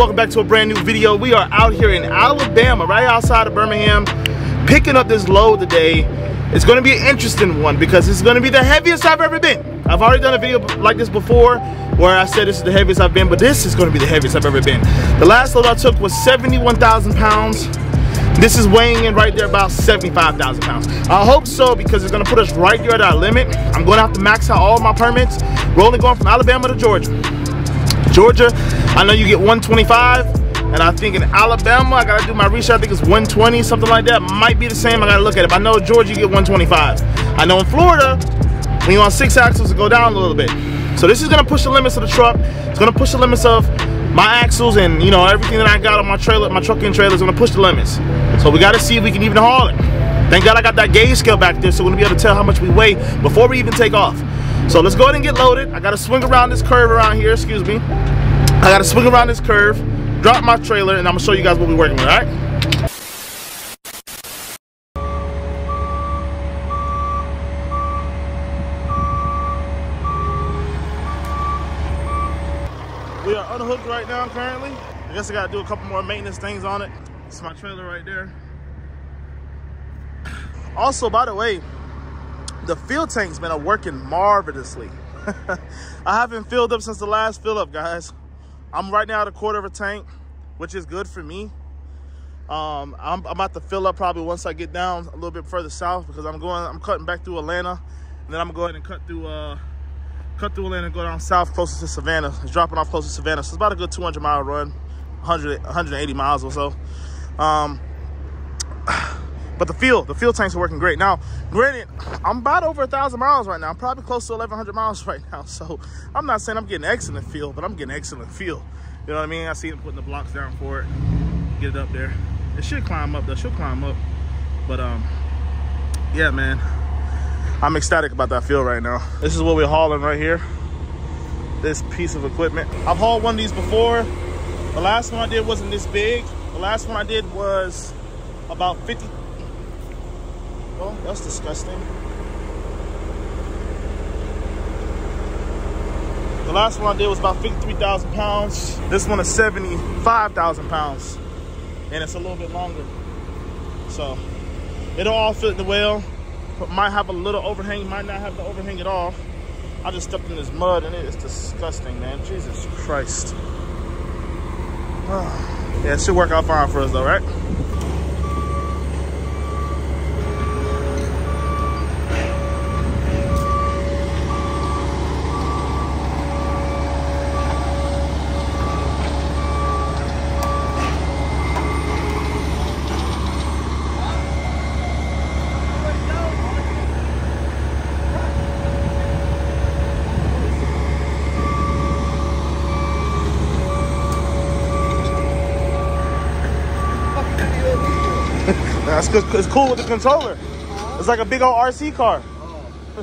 welcome back to a brand new video. We are out here in Alabama, right outside of Birmingham, picking up this load today. It's gonna be an interesting one because it's gonna be the heaviest I've ever been. I've already done a video like this before where I said this is the heaviest I've been, but this is gonna be the heaviest I've ever been. The last load I took was 71,000 pounds. This is weighing in right there about 75,000 pounds. I hope so because it's gonna put us right there at our limit. I'm gonna have to max out all my permits. We're only going from Alabama to Georgia. Georgia, I know you get 125, and I think in Alabama, I gotta do my research, I think it's 120, something like that. Might be the same, I gotta look at it. I know Georgia, you get 125. I know in Florida, when you're six axles, it go down a little bit. So this is gonna push the limits of the truck. It's gonna push the limits of my axles and you know everything that I got on my trailer, my trucking trailer is gonna push the limits. So we gotta see if we can even haul it. Thank God I got that gauge scale back there so we're gonna be able to tell how much we weigh before we even take off. So let's go ahead and get loaded. I gotta swing around this curve around here, excuse me. I gotta swing around this curve, drop my trailer, and I'm gonna show you guys what we're working with, all right? We are unhooked right now currently. I guess I gotta do a couple more maintenance things on it. It's my trailer right there. Also, by the way, the fuel tank's been working marvelously. I haven't filled up since the last fill up, guys. I'm right now at a quarter of a tank, which is good for me. Um, I'm, I'm, about to fill up probably once I get down a little bit further south because I'm going, I'm cutting back through Atlanta, and then I'm going to go ahead and cut through, uh, cut through Atlanta and go down south closer to Savannah. It's dropping off close to Savannah, so it's about a good 200 mile run, 100, 180 miles or so. Um, but the fuel, the fuel tanks are working great. Now, granted, I'm about over a thousand miles right now. I'm probably close to 1,100 miles right now. So I'm not saying I'm getting excellent fuel, but I'm getting excellent fuel. You know what I mean? I see them putting the blocks down for it, get it up there. It should climb up though, should climb up. But um, yeah, man, I'm ecstatic about that fuel right now. This is what we're hauling right here. This piece of equipment. I've hauled one of these before. The last one I did wasn't this big. The last one I did was about 50, well, that's disgusting. The last one I did was about 53,000 pounds. This one is 75,000 pounds. And it's a little bit longer. So, it'll all fit the well. But might have a little overhang, might not have the overhang at all. I just stepped in this mud and it is disgusting, man. Jesus Christ. yeah, it should work out fine for us though, right? It's cool with the controller. It's like a big old RC car.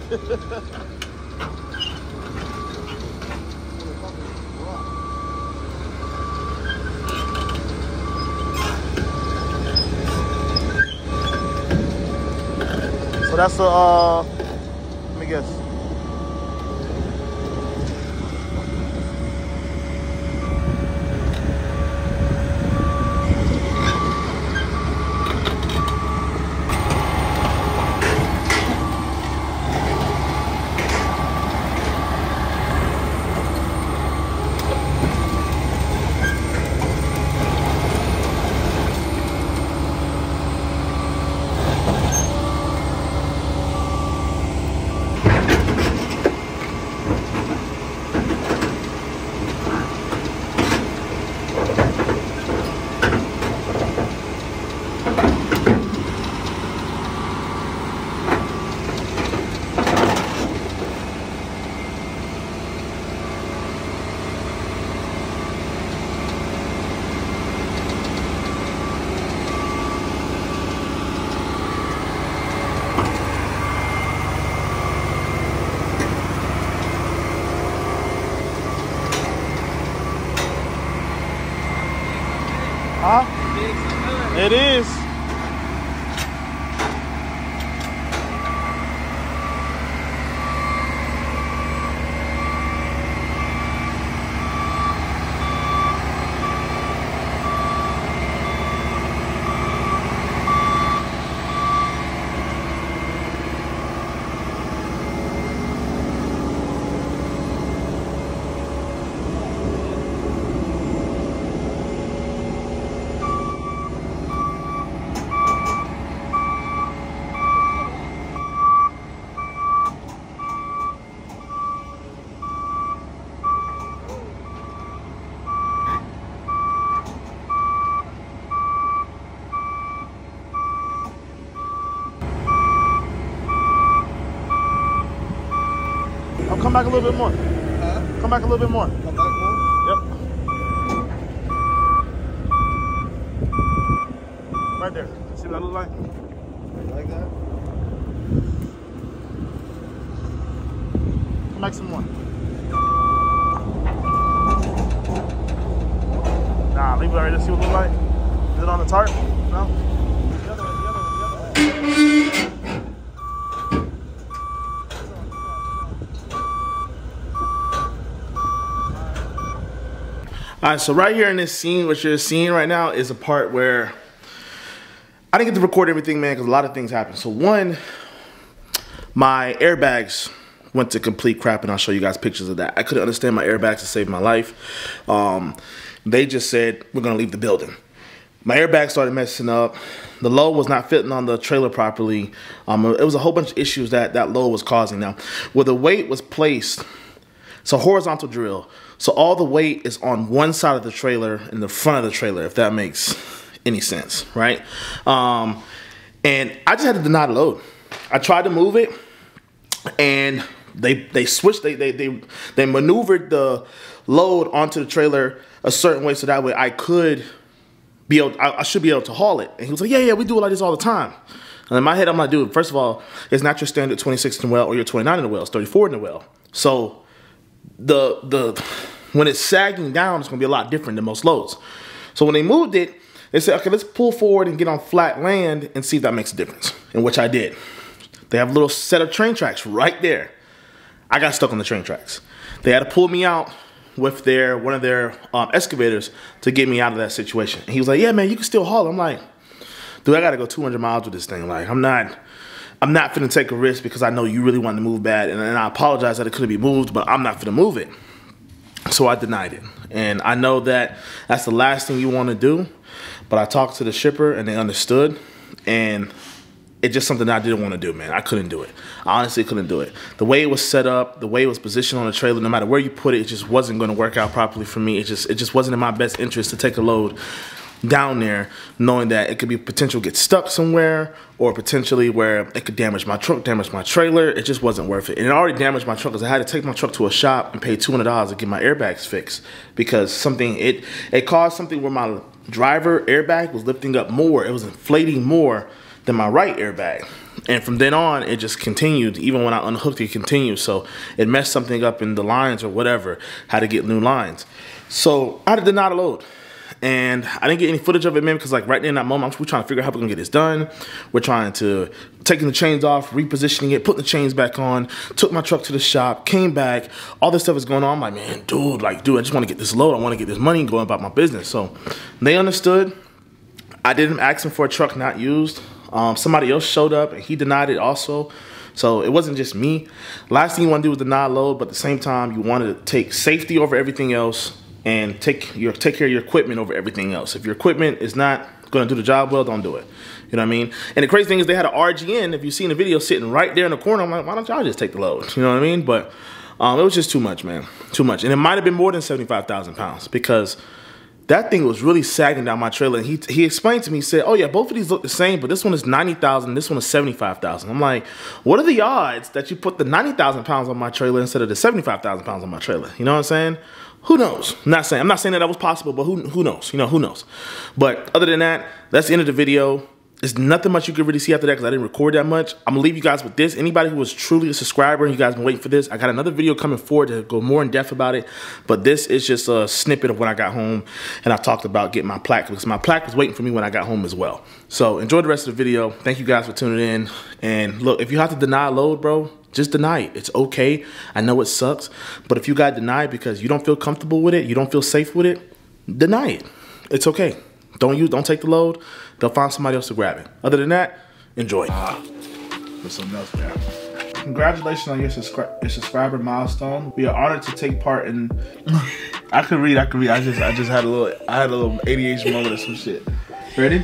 so that's a, uh, let me guess. Back a little bit more. Huh? Come back a little bit more. Come back more? Yep. Right there. See what that look like? Like that? Come back some more. Nah, leave it right there. See what it look like? Is it on the tarp? No? The other one, the other one, the other one. All right, so right here in this scene, what you're seeing right now is a part where I didn't get to record everything, man, because a lot of things happened. So one, my airbags went to complete crap, and I'll show you guys pictures of that. I couldn't understand my airbags to save my life. Um, they just said, we're gonna leave the building. My airbags started messing up. The load was not fitting on the trailer properly. Um, it was a whole bunch of issues that that load was causing. Now, where the weight was placed, it's a horizontal drill. So all the weight is on one side of the trailer in the front of the trailer, if that makes any sense, right? Um, and I just had to deny the load. I tried to move it, and they they switched they they they, they maneuvered the load onto the trailer a certain way so that way I could be able I, I should be able to haul it. And he was like, yeah yeah we do it like this all the time. And in my head I'm like, dude, first of all, it's not your standard 26 in the well or your 29 in the well, it's 34 in the well. So the the when it's sagging down, it's gonna be a lot different than most loads. So when they moved it, they said, okay, let's pull forward and get on flat land and see if that makes a difference. In which I did. They have a little set of train tracks right there. I got stuck on the train tracks. They had to pull me out with their one of their um, excavators to get me out of that situation. And he was like, "Yeah, man, you can still haul." I'm like, "Dude, I got to go 200 miles with this thing. Like, I'm not, I'm not finna take a risk because I know you really want to move bad, and, and I apologize that it couldn't be moved, but I'm not finna move it." So I denied it. And I know that that's the last thing you want to do. But I talked to the shipper and they understood. And it's just something I didn't want to do, man. I couldn't do it. I honestly couldn't do it. The way it was set up, the way it was positioned on the trailer, no matter where you put it, it just wasn't going to work out properly for me. It just it just wasn't in my best interest to take a load down there knowing that it could be potential get stuck somewhere or potentially where it could damage my truck, damage my trailer. It just wasn't worth it. And it already damaged my truck because I had to take my truck to a shop and pay $200 to get my airbags fixed because something, it, it caused something where my driver airbag was lifting up more. It was inflating more than my right airbag. And from then on, it just continued. Even when I unhooked it, continued. So it messed something up in the lines or whatever. Had to get new lines. So I did not load and I didn't get any footage of it, man, because like right in that moment, I'm, we're trying to figure out how we're gonna get this done. We're trying to taking the chains off, repositioning it, putting the chains back on. Took my truck to the shop, came back. All this stuff is going on. I'm like, man, dude, like, dude, I just want to get this load. I want to get this money and go about my business. So they understood. I didn't ask them for a truck not used. Um, somebody else showed up and he denied it also. So it wasn't just me. Last thing you want to do is deny load, but at the same time, you want to take safety over everything else and take your take care of your equipment over everything else. If your equipment is not going to do the job well, don't do it. You know what I mean? And the crazy thing is they had an RGN, if you've seen the video, sitting right there in the corner. I'm like, why don't y'all just take the load? You know what I mean? But um, it was just too much, man. Too much. And it might have been more than 75,000 pounds because that thing was really sagging down my trailer. And he, he explained to me, he said, oh yeah, both of these look the same, but this one is 90,000, this one is 75,000. I'm like, what are the odds that you put the 90,000 pounds on my trailer instead of the 75,000 pounds on my trailer? You know what I'm saying? Who knows? I'm not saying I'm not saying that that was possible, but who who knows? You know, who knows? But other than that, that's the end of the video. There's nothing much you could really see after that because I didn't record that much. I'm gonna leave you guys with this. Anybody who was truly a subscriber and you guys been waiting for this, I got another video coming forward to go more in depth about it. But this is just a snippet of when I got home and I talked about getting my plaque because my plaque was waiting for me when I got home as well. So enjoy the rest of the video. Thank you guys for tuning in. And look, if you have to deny load, bro, just deny it. It's okay. I know it sucks. But if you got denied because you don't feel comfortable with it, you don't feel safe with it, deny it. It's okay. Don't use don't take the load. They'll find somebody else to grab it. Other than that, enjoy. Ah, there's something else there. Congratulations on your, subscri your subscriber milestone. We are honored to take part in. I could read. I could read. I just I just had a little I had a little ADHD moment or some shit. Ready?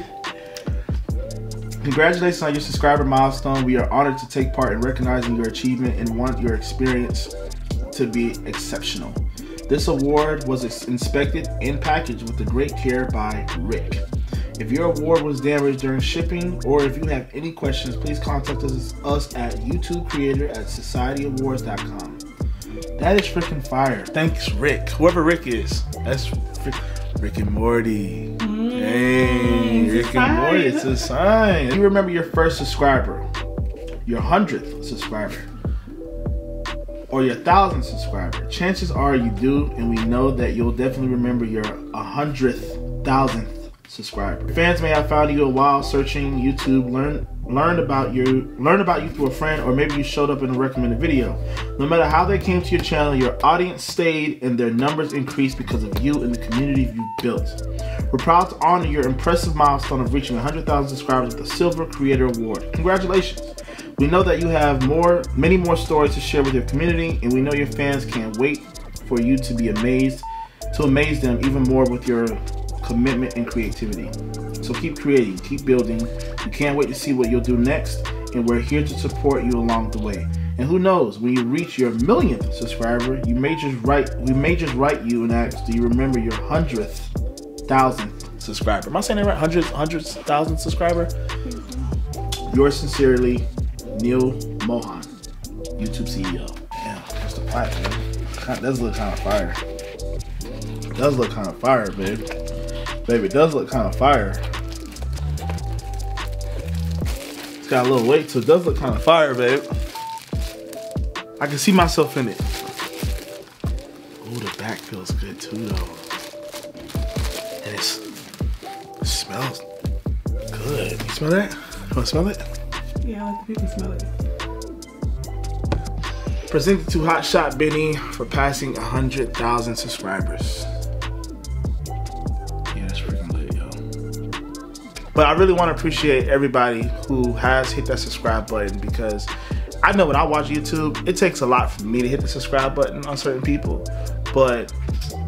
Congratulations on your subscriber milestone. We are honored to take part in recognizing your achievement and want your experience to be exceptional. This award was inspected and packaged with the great care by Rick. If your award was damaged during shipping or if you have any questions, please contact us, us at YouTubeCreator at societyawards.com. That is freaking fire. Thanks, Rick. Whoever Rick is. That's Rick and Morty. Hey, Rick and Morty. It's a sign. You remember your first subscriber, your hundredth subscriber, or your thousandth subscriber. Chances are you do, and we know that you'll definitely remember your hundredth, thousandth subscriber. Fans may have found you a while searching YouTube, learn learned about you learned about you through a friend or maybe you showed up in a recommended video. No matter how they came to your channel your audience stayed and their numbers increased because of you and the community you built. We're proud to honor your impressive milestone of reaching 100000 subscribers with the silver creator award. Congratulations. We know that you have more many more stories to share with your community and we know your fans can't wait for you to be amazed to amaze them even more with your commitment and creativity so keep creating, keep building. We can't wait to see what you'll do next, and we're here to support you along the way. And who knows, when you reach your millionth subscriber, you may just write we may just write you and ask, do you remember your hundredth thousandth subscriber? Am I saying that right? Hundreds, hundreds, thousand subscriber? Yours sincerely, Neal Mohan, YouTube CEO. Yeah, that's the platform. That does look kind of fire. Does look kind of fire, babe. Baby, it does look kind of fire. It's got a little weight, so it does look kind of fire, babe. I can see myself in it. Oh, the back feels good too, though. And it's, it smells good. You smell that? You want to smell it? Yeah, I like people smell it. Presented to Hotshot Bennii for passing 100,000 subscribers. But I really want to appreciate everybody who has hit that subscribe button because I know when I watch YouTube, it takes a lot for me to hit the subscribe button on certain people. But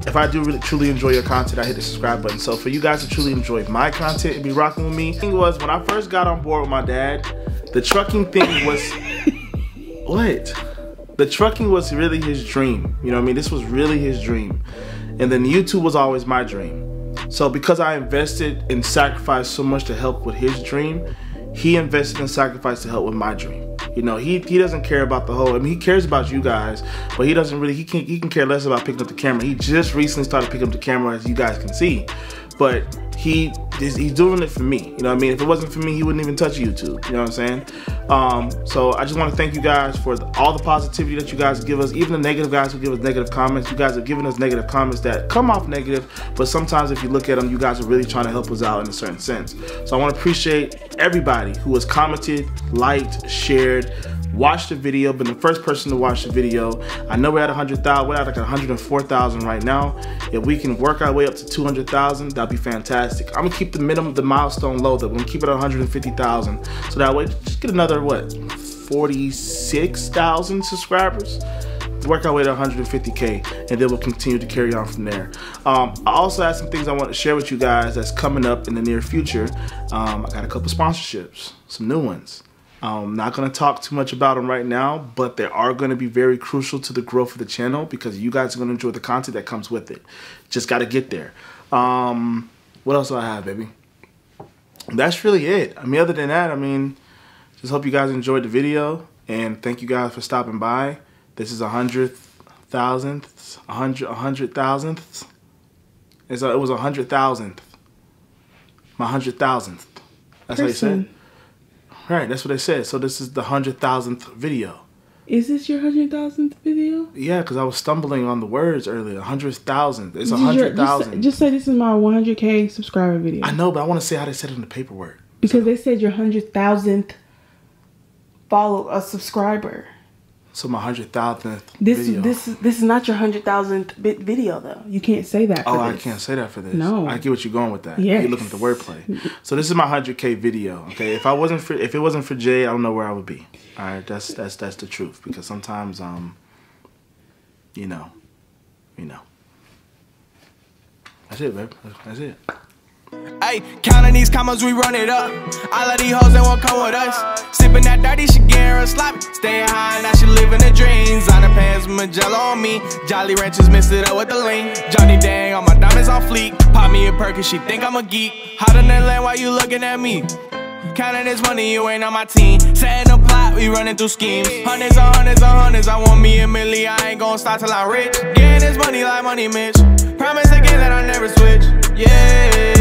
if I do really truly enjoy your content, I hit the subscribe button. So for you guys to truly enjoy my content and be rocking with me, the thing was when I first got on board with my dad, the trucking thing was what? The trucking was really his dream. You know what I mean? This was really his dream. And then YouTube was always my dream. So because I invested and sacrificed so much to help with his dream, he invested and sacrificed to help with my dream. You know, he he doesn't care about the whole. I mean, he cares about you guys, but he doesn't really. He can he can care less about picking up the camera. He just recently started picking up the camera, as you guys can see. But he he's doing it for me. You know what I mean? If it wasn't for me, he wouldn't even touch YouTube. You know what I'm saying? Um, so I just want to thank you guys for the, all the positivity that you guys give us. Even the negative guys who give us negative comments. You guys have given us negative comments that come off negative, but sometimes if you look at them, you guys are really trying to help us out in a certain sense. So I want to appreciate everybody who has commented, liked, shared, watched the video, been the first person to watch the video. I know we're at 100,000, we're at like 104,000 right now. If we can work our way up to 200,000, that'd be fantastic. I'm gonna keep the minimum, the milestone low, that we're gonna keep it at 150,000. So that way, just get another, what, 46,000 subscribers? work our way to 150k and then we'll continue to carry on from there um, i also have some things i want to share with you guys that's coming up in the near future um, i got a couple sponsorships some new ones I'm not going to talk too much about them right now, but they are going to be very crucial to the growth of the channel because you guys are going to enjoy the content that comes with it. Just got to get there. Um, what else do I have, baby? That's really it. I mean, other than that, I mean, just hope you guys enjoyed the video and thank you guys for stopping by. This is a hundredth thousandth, a hundred, a hundred thousandth. It's a, it was a hundred thousandth. My hundred thousandth. That's Person. how you say it. Right, that's what they said. So this is the hundred thousandth video. Is this your hundred thousandth video? Yeah, because I was stumbling on the words earlier. Hundred thousand. It's a hundred thousand. Just, just, say this is my one hundred k subscriber video. I know, but I want to see how they said it in the paperwork. Because so. they said your hundred thousandth follow a subscriber. So my hundred thousandth. This video. this this is not your hundred thousandth bit video though. You can't say that. oh, I can't say that for this. No, I get what you're going with that. Yeah, you're looking at the wordplay. So this is my hundred k video. Okay, if I wasn't for if it wasn't for Jay, I don't know where I would be. All right, that's that's that's the truth because sometimes um, you know, you know. That's it, babe. That's it. Hey, counting these commas, we run it up. All of these hoes, they won't come with us. Sipping that dirty, she getting her sloppy. Staying high, now she living the dreams. On the pants, Margiela on me. Jolly Ranchers mix it up with the lean. Johnny Dang, all my diamonds on fleek. Pop me a perk, she think I'm a geek. Hot in that land while you looking at me. Counting this money, you ain't on my team. Setting a plot, we running through schemes. Hundreds on hundreds on hundreds, I want me a million. I ain't gon' stop till I'm rich. Getting this money like money, Mitch. Promise again that I never switch. Yeah.